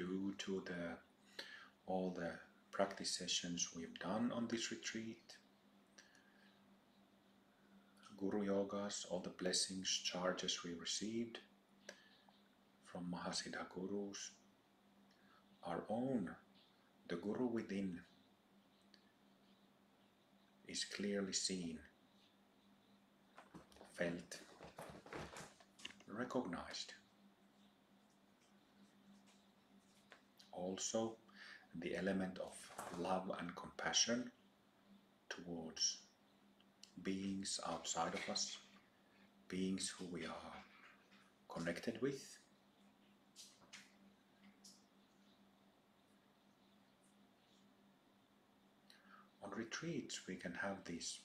due to the all the practice sessions we've done on this retreat. Guru Yogas, all the blessings, charges we received from Mahasiddha Gurus, our own, the Guru within, is clearly seen, felt, recognized. Also, the element of love and compassion towards beings outside of us, beings who we are connected with. On retreats, we can have this,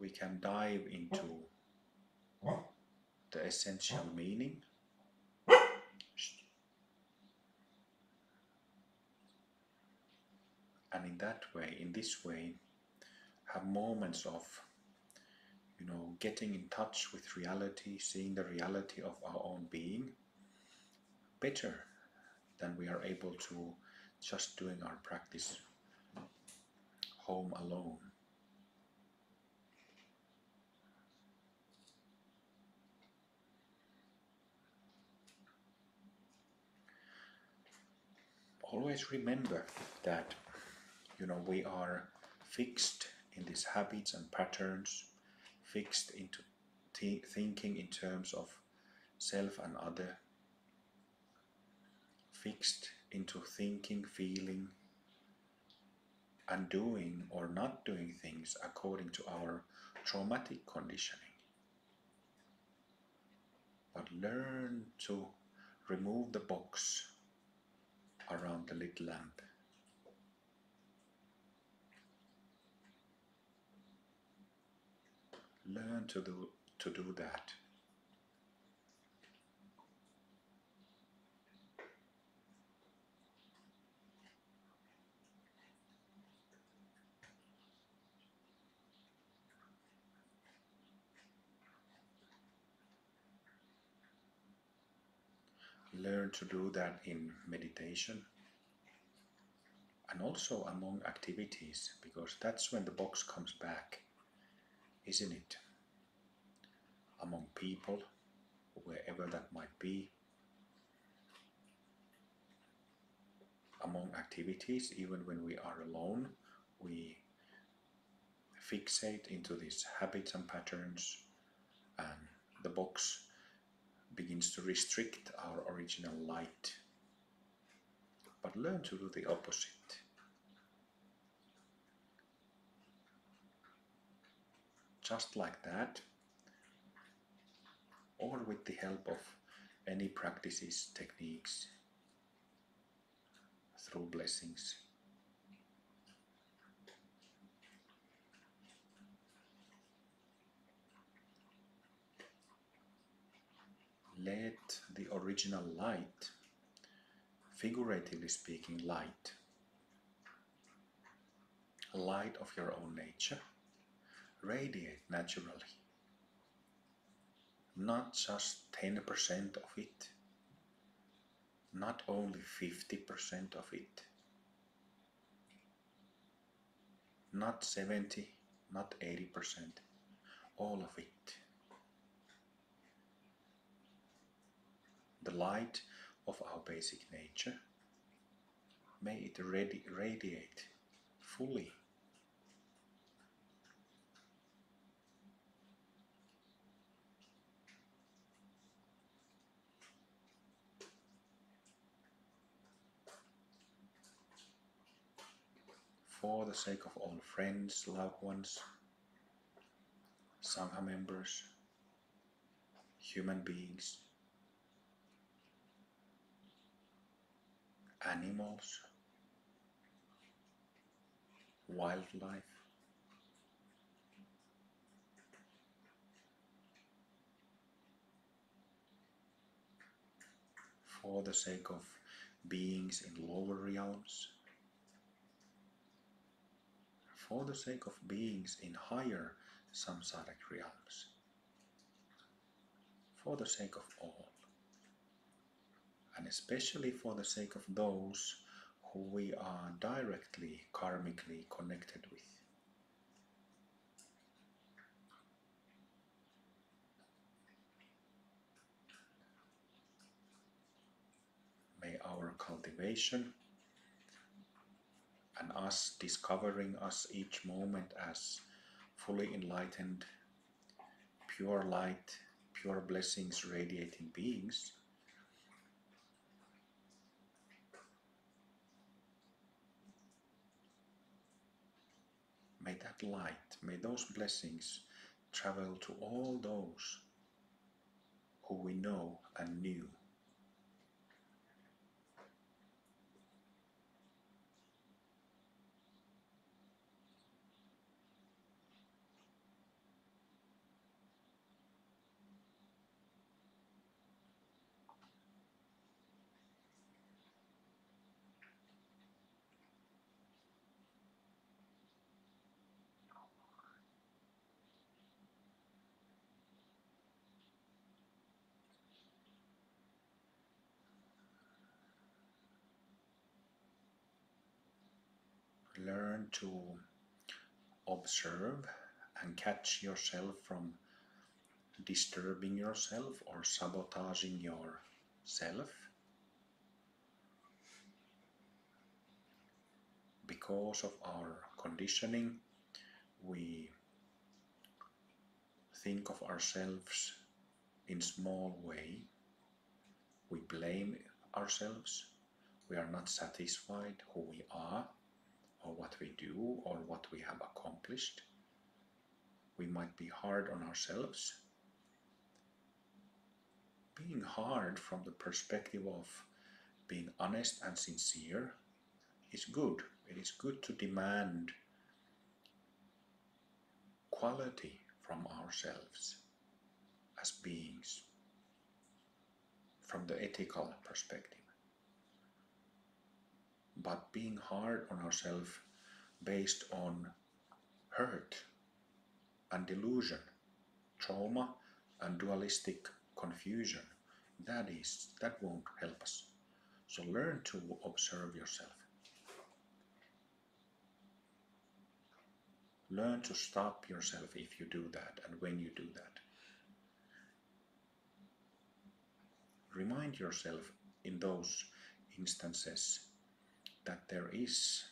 we can dive into the essential meaning and in that way in this way have moments of you know getting in touch with reality seeing the reality of our own being better than we are able to just doing our practice home alone. Always remember that you know we are fixed in these habits and patterns fixed into th- thinking in terms of self and other fixed into thinking feeling and doing or not doing things according to our traumatic conditioning. But learn to remove the box around the little lamp learn to do to do that. Learn to do that in meditation and also among activities because that's when the box comes back isn't it? Among people, wherever that might be, among activities, even when we are alone, we fixate into these habits and patterns, and the box begins to restrict our original light. But learn to do the opposite. Just like that, or with the help of any practices, techniques, through blessings. Let the original light, figuratively speaking, light, light of your own nature radiate naturally. Not just 10% of it, not only 50% of it, not 70, not 80%, all of it. The light of our basic nature, may it radi- radiate fully for the sake of all friends, loved ones, Sangha members, human beings, animals, wildlife, for the sake of beings in lower realms, for the sake of beings in higher samsaric realms, for the sake of all. and especially for the sake of those who we are directly karmically connected with. May our cultivation and us discovering us each moment as fully enlightened, pure light, pure blessings radiating beings. May that light, may those blessings travel to all those who we know and knew learn to observe and catch yourself from disturbing yourself or sabotaging yourself. Because of our conditioning we think of ourselves in small way. We blame ourselves. We are not satisfied who we are or what we do or what we have accomplished. We might be hard on ourselves. Being hard from the perspective of being honest and sincere is good. It is good to demand quality from ourselves as beings from the ethical perspective but being hard on ourselves based on hurt and delusion, trauma and dualistic confusion, that is, that won't help us. So learn to observe yourself. Learn to stop yourself if you do that and when you do that. Remind yourself in those instances that there is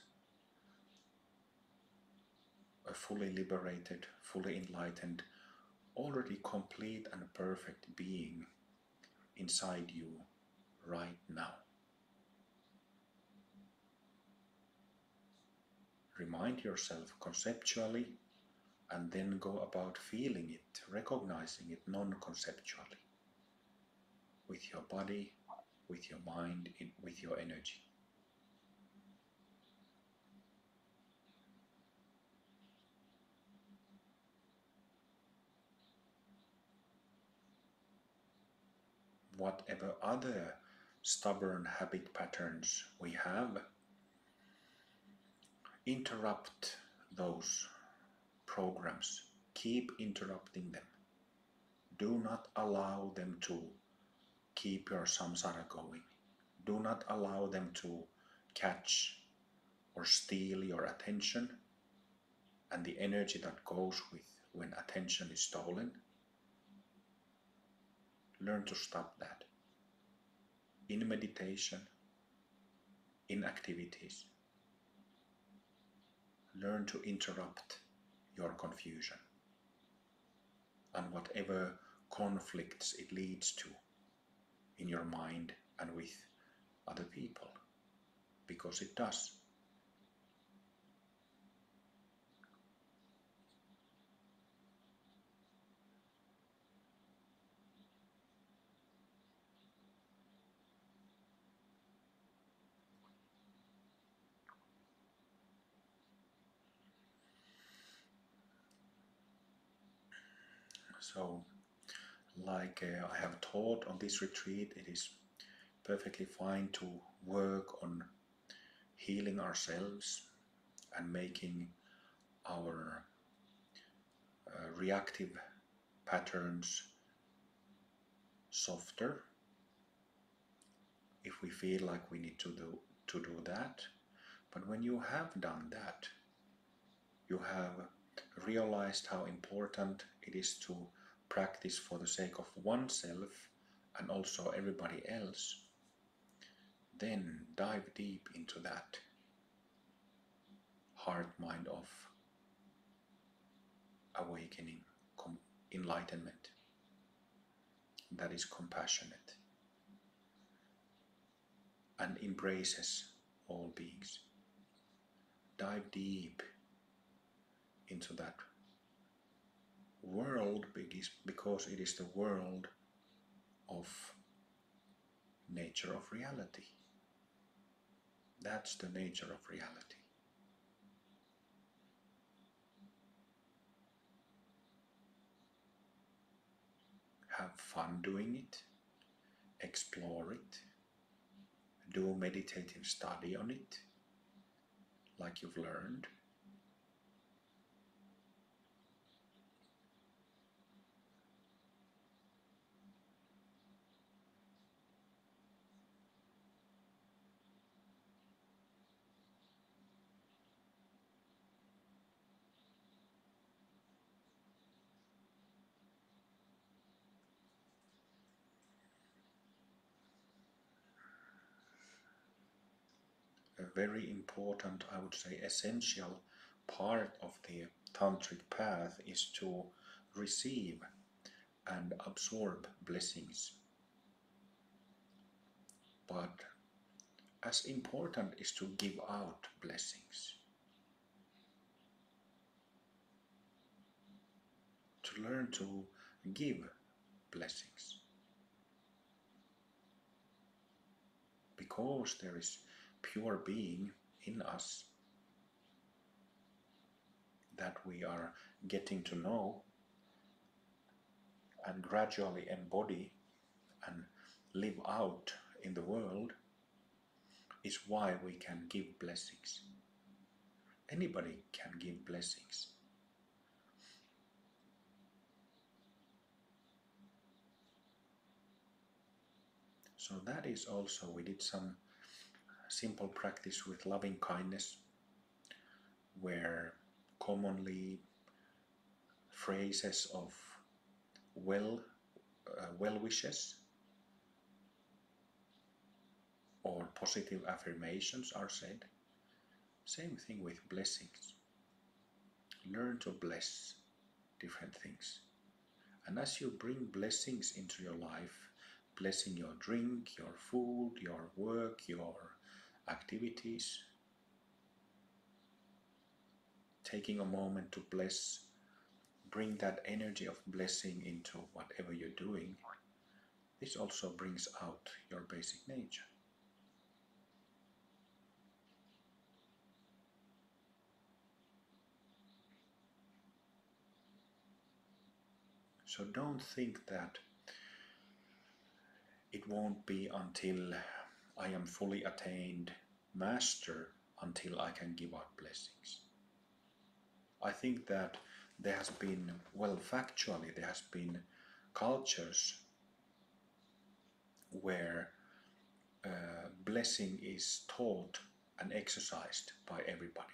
a fully liberated, fully enlightened, already complete and perfect being inside you right now. Remind yourself conceptually and then go about feeling it, recognizing it non conceptually with your body, with your mind, with your energy. Whatever other stubborn habit patterns we have, interrupt those programs. Keep interrupting them. Do not allow them to keep your samsara going. Do not allow them to catch or steal your attention and the energy that goes with when attention is stolen Learn to stop that. In meditation, in activities, learn to interrupt your confusion and whatever conflicts it leads to in your mind and with other people, because it does. So, like uh, I have taught on this retreat, it is perfectly fine to work on healing ourselves and making our uh, reactive patterns softer if we feel like we need to do to do that. But when you have done that, you have realized how important it is to practice for the sake of oneself and also everybody else, then dive deep into that heart mind of awakening, enlightenment that is compassionate and embraces all beings. Dive deep into that world because it is the world of nature of reality. That's the nature of reality. Have fun doing it, explore it, do a meditative study on it, like you've learned. Very important, I would say essential part of the tantric path is to receive and absorb blessings. But as important is to give out blessings. To learn to give blessings. Because there is pure being in us that we are getting to know and gradually embody and live out in the world is why we can give blessings. Anybody can give blessings. So that is also, we did some simple practice with loving kindness, where commonly phrases of well uh, well wishes or positive affirmations are said. Same thing with blessings. Learn to bless different things. And as you bring blessings into your life, blessing your drink, your food, your work, your activities, taking a moment to bless, bring that energy of blessing into whatever you're doing, this also brings out your basic nature. So don't think that it won't be until I am fully attained master until I can give out blessings. I think that there has been, well, factually, there has been cultures where uh, blessing is taught and exercised by everybody.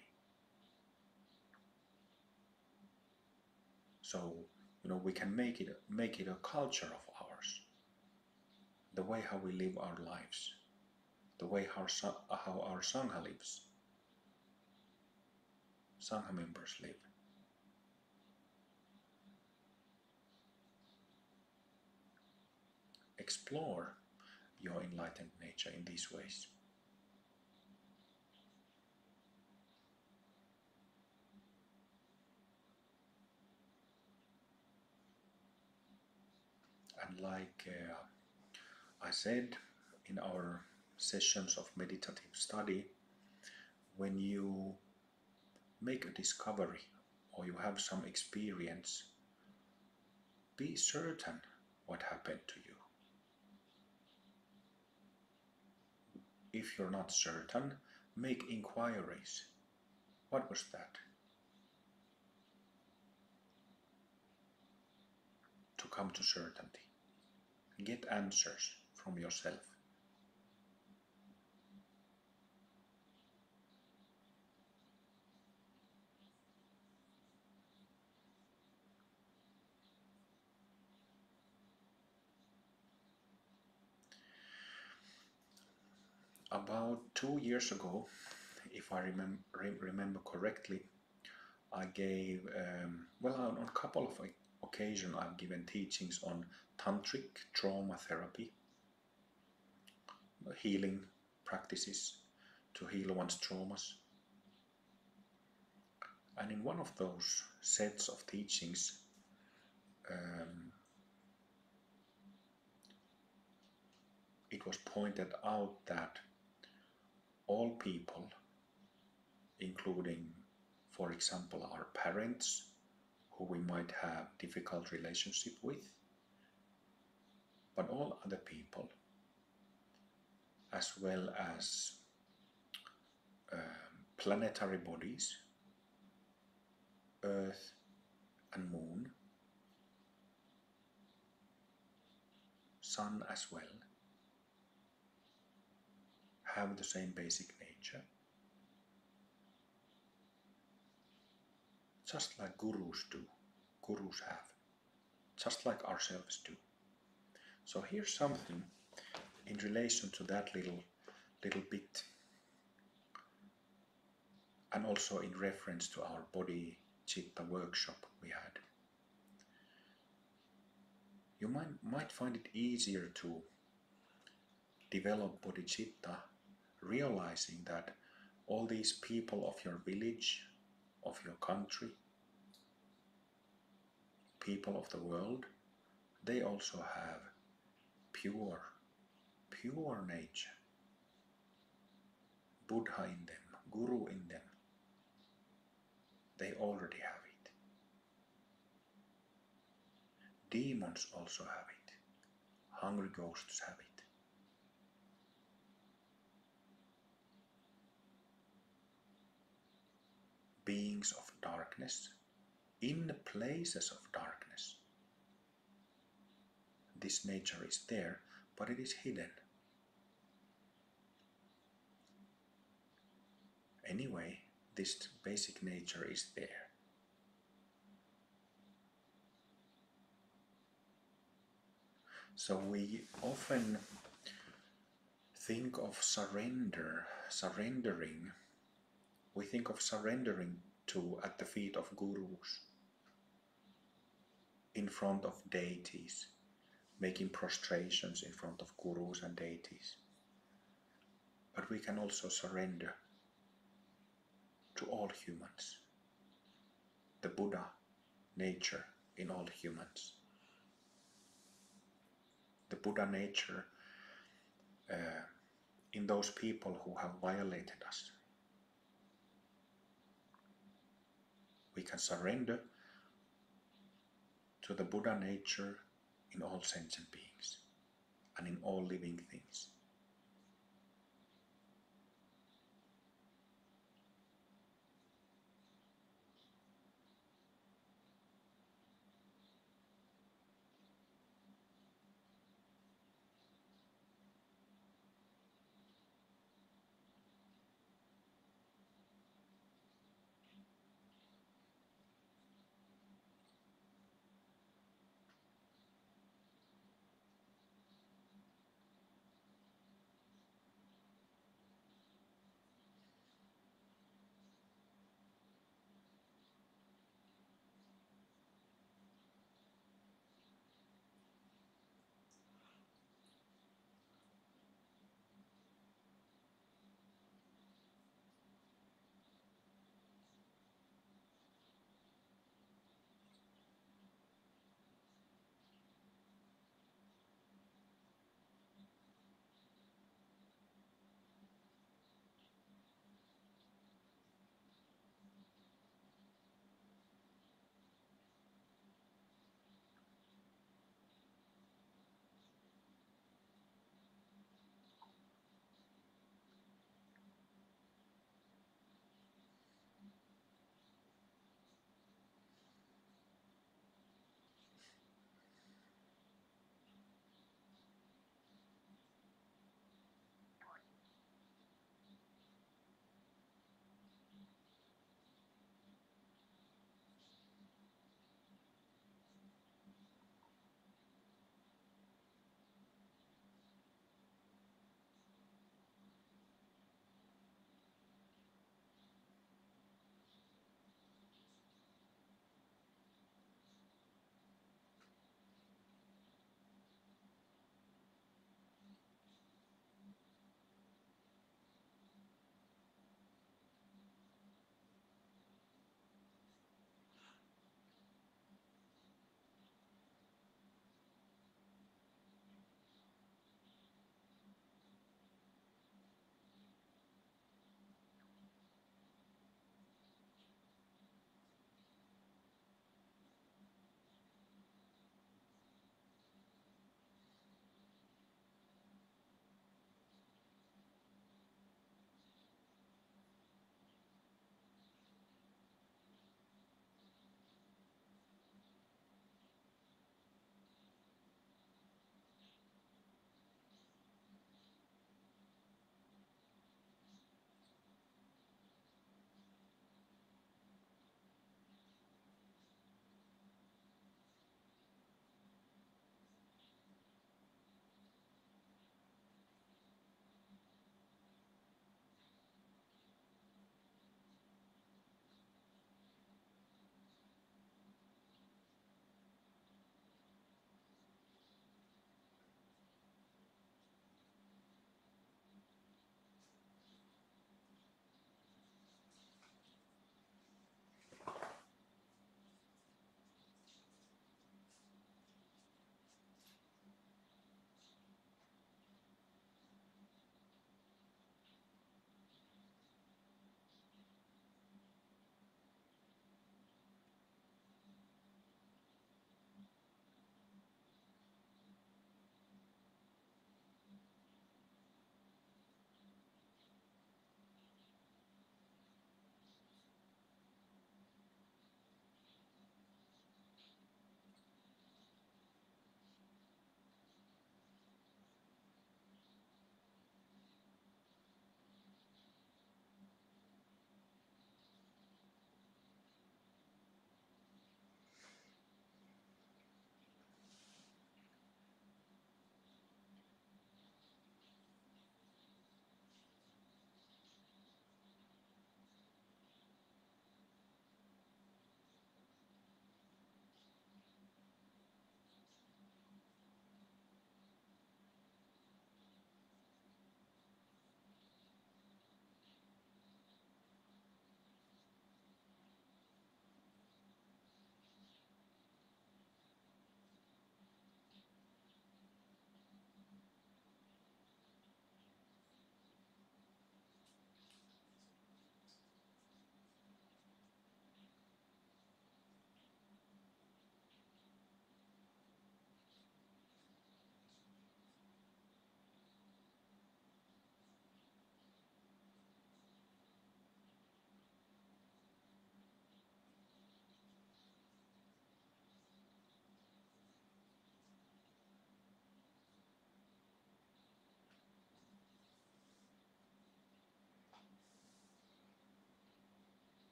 So, you know, we can make it make it a culture of ours. The way how we live our lives the way how, how our Sangha lives. Sangha members live. Explore your enlightened nature in these ways. And like uh, I said in our sessions of meditative study, when you make a discovery or you have some experience, be certain what happened to you. If you're not certain, make inquiries. What was that? To come to certainty. Get answers from yourself. About two years ago, if I remem- re- remember correctly, I gave, um, well, on a couple of occasions, I've given teachings on tantric trauma therapy, healing practices to heal one's traumas. And in one of those sets of teachings, um, it was pointed out that all people, including, for example, our parents, who we might have difficult relationship with, but all other people, as well as um, planetary bodies, Earth and Moon, Sun as well, have the same basic nature. Just like gurus do, gurus have, just like ourselves do. So here's something in relation to that little little bit and also in reference to our body chitta workshop we had. You might, might find it easier to develop bodhicitta realizing that all these people of your village, of your country, people of the world, they also have pure, pure nature. Buddha in them, Guru in them. They already have it. Demons also have it. Hungry ghosts have it. Beings of darkness in the places of darkness. This nature is there, but it is hidden. Anyway, this basic nature is there. So we often think of surrender, surrendering we think of surrendering to at the feet of gurus, in front of deities, making prostrations in front of gurus and deities. But we can also surrender to all humans, the Buddha nature in all humans. The Buddha nature uh, in those people who have violated us, we can surrender to the Buddha nature in all sentient beings and in all living things.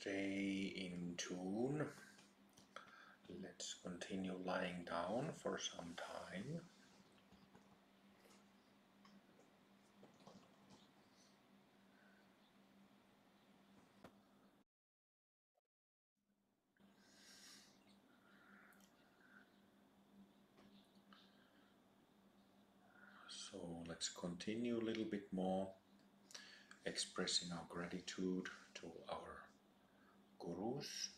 Stay in tune. Let's continue lying down for some time. So let's continue a little bit more expressing our gratitude to our gurus.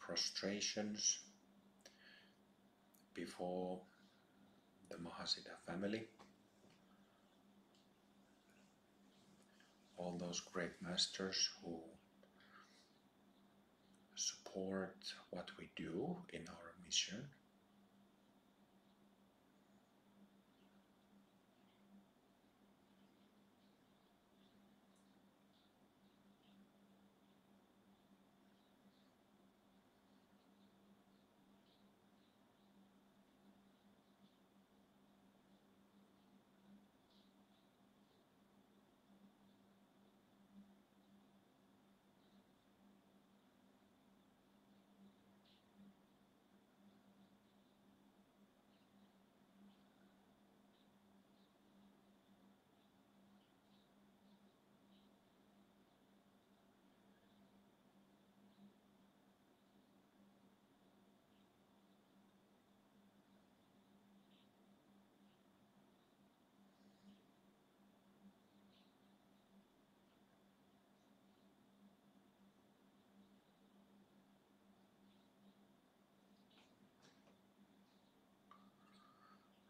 Prostrations before the Mahasiddha family. All those great masters who support what we do in our mission.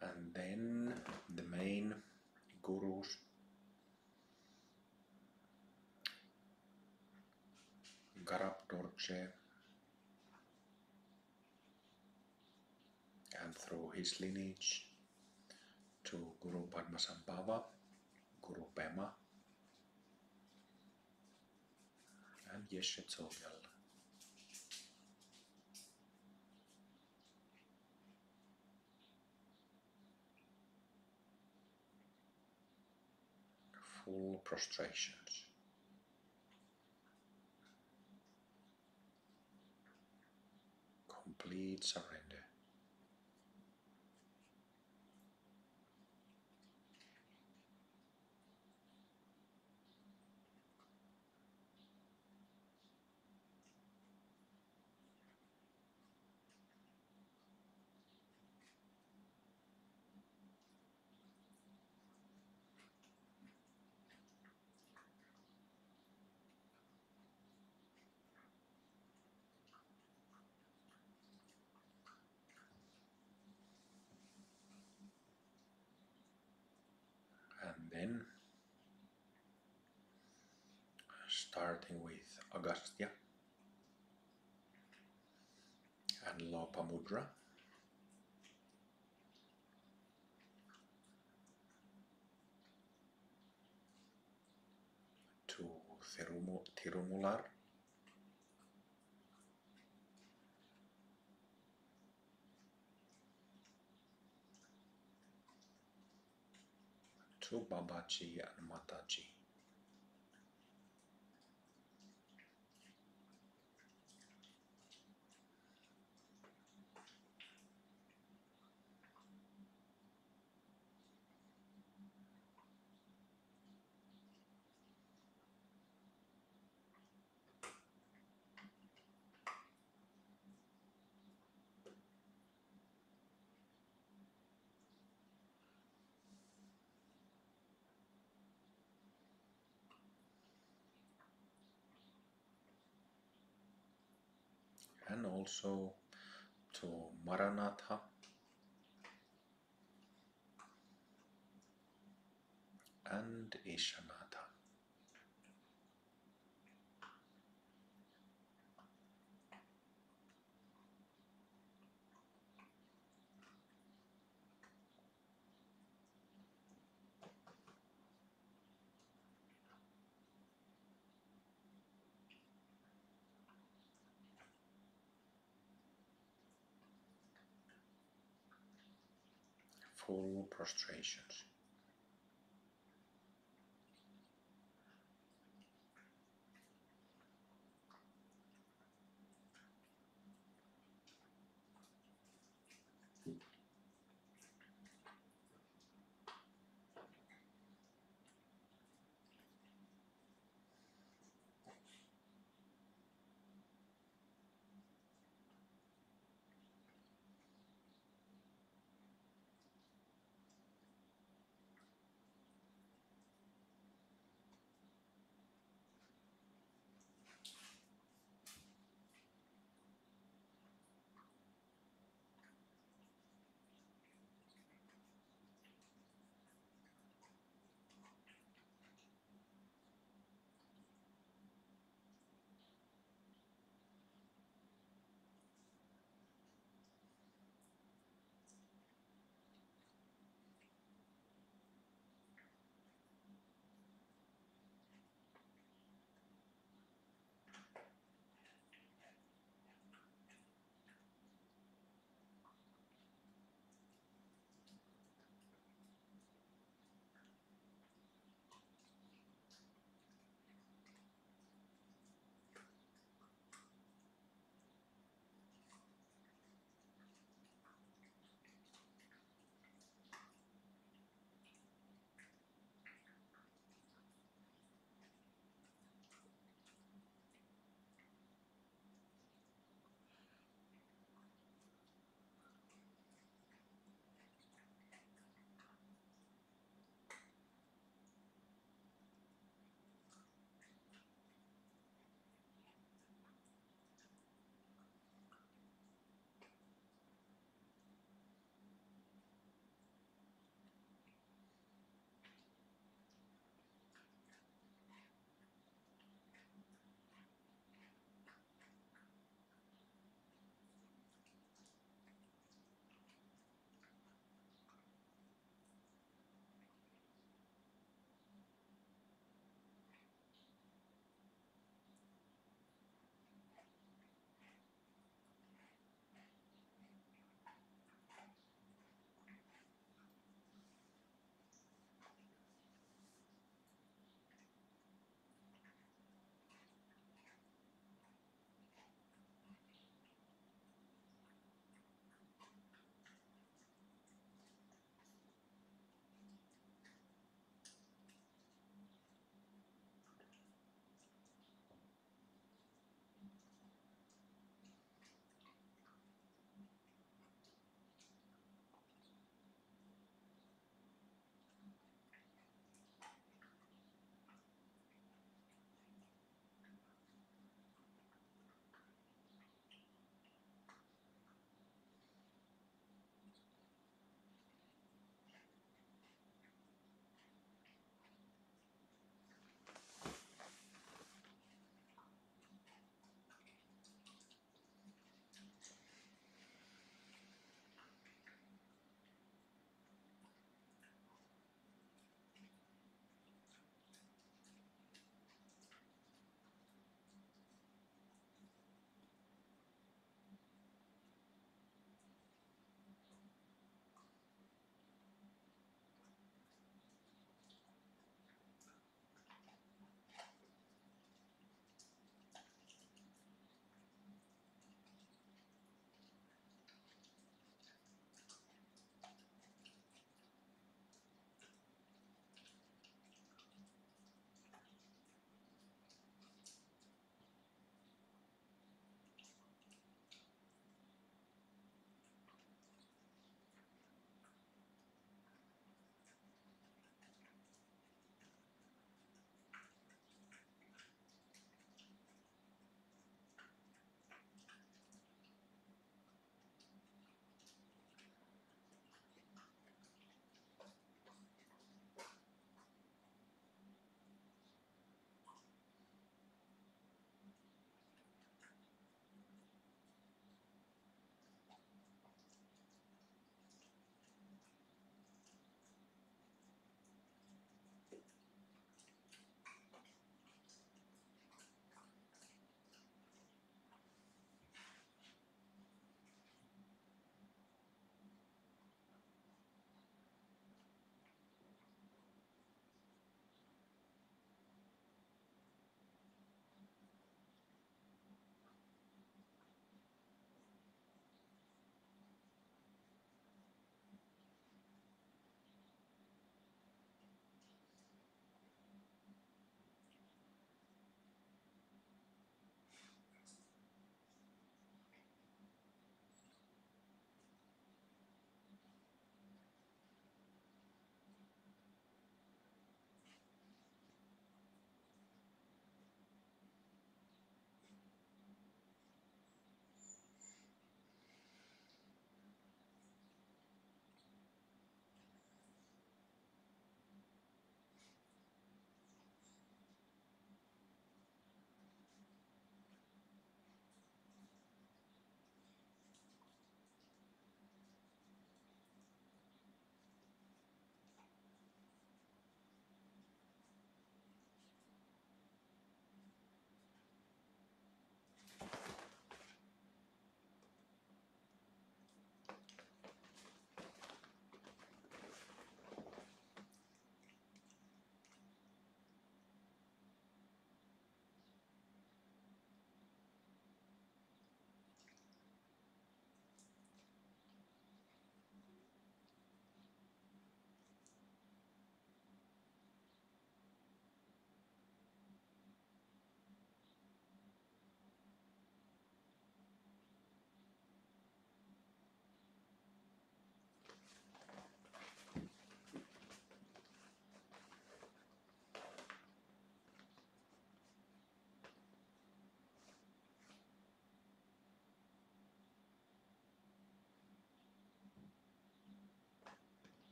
and then the main gurus And through his lineage to Guru Padmasambhava, Guru Pema and Yeshe full prostrations. Complete surrender. Then starting with Agastya and Lopamudra. To Tirumular to Babaji and also to Maranatha and Ishanatha. Full prostrations.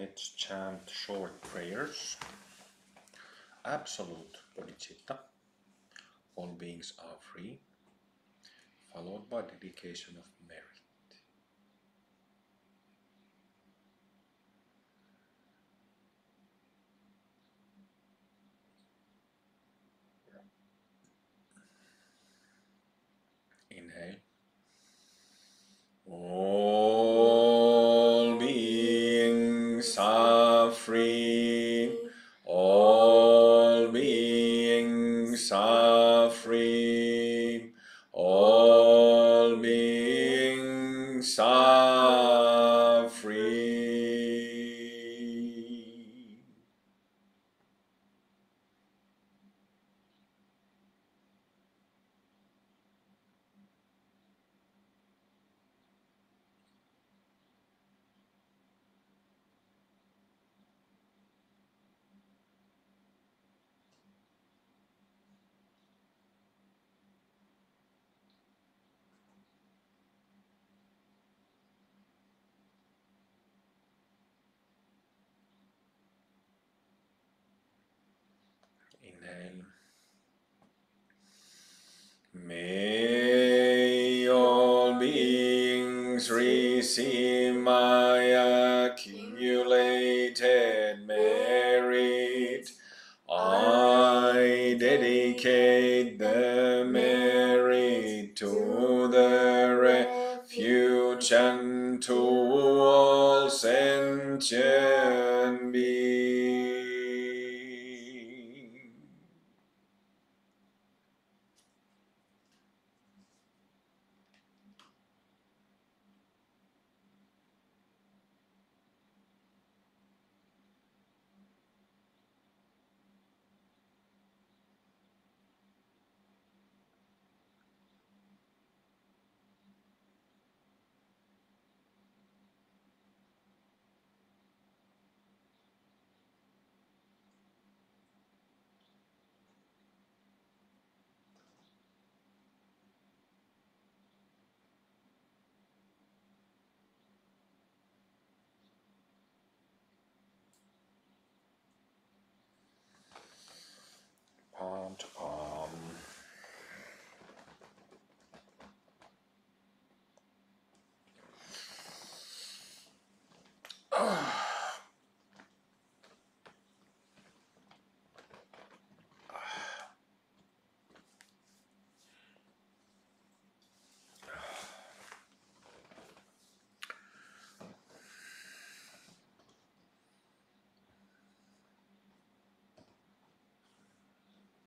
Let's chant short prayers. Absolute bodhicitta. All beings are free. Followed by dedication of merit. Inhale. All are free. All beings are free. All beings are free. May all beings receive my accumulated merit. I dedicate the merit to the refuge and to all sentient